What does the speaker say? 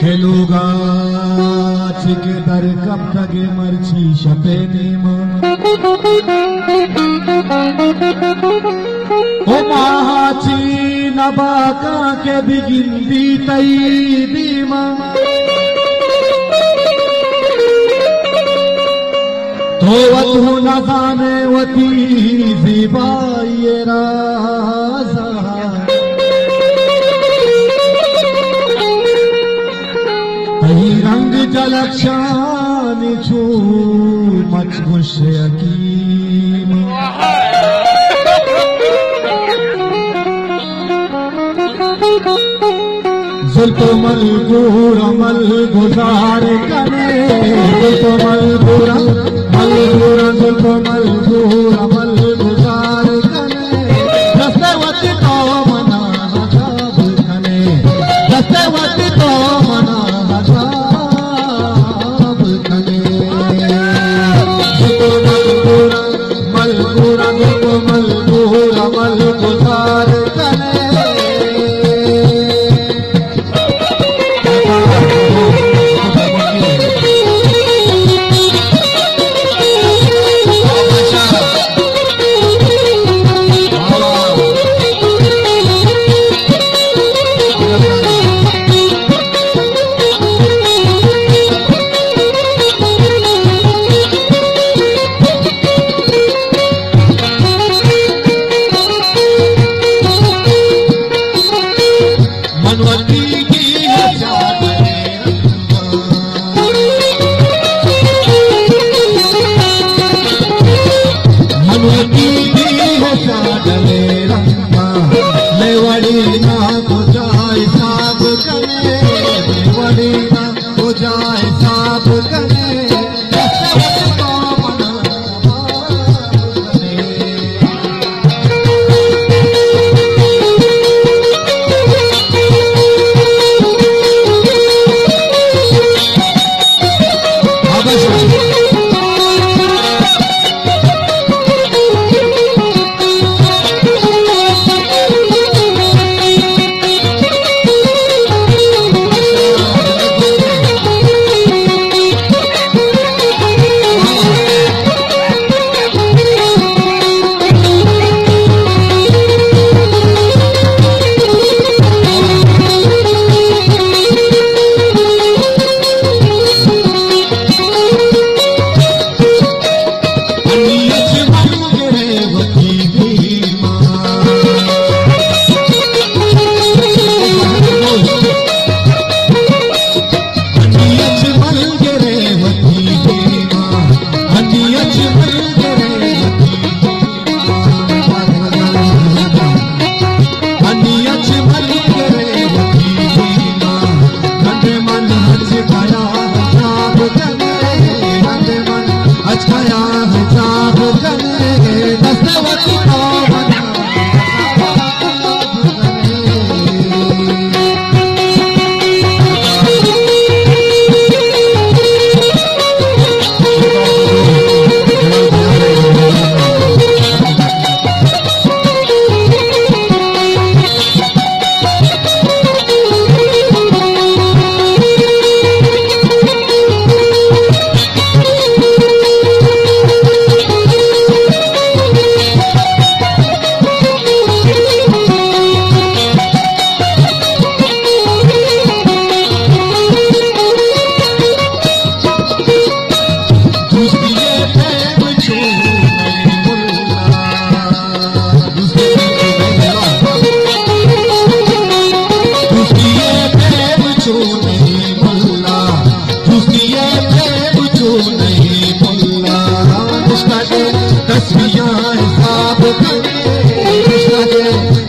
खेलूगा, छिके दर कब तगे मर्ची शपे नेम। ओ महाची के बिगिंदी तई बीमा। तो वतु न जाने वती जीबाई लक्षू मछ मलकूर मलगुज़ार मल मोहर मल पड़ेगा हो जाए।